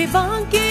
divan ki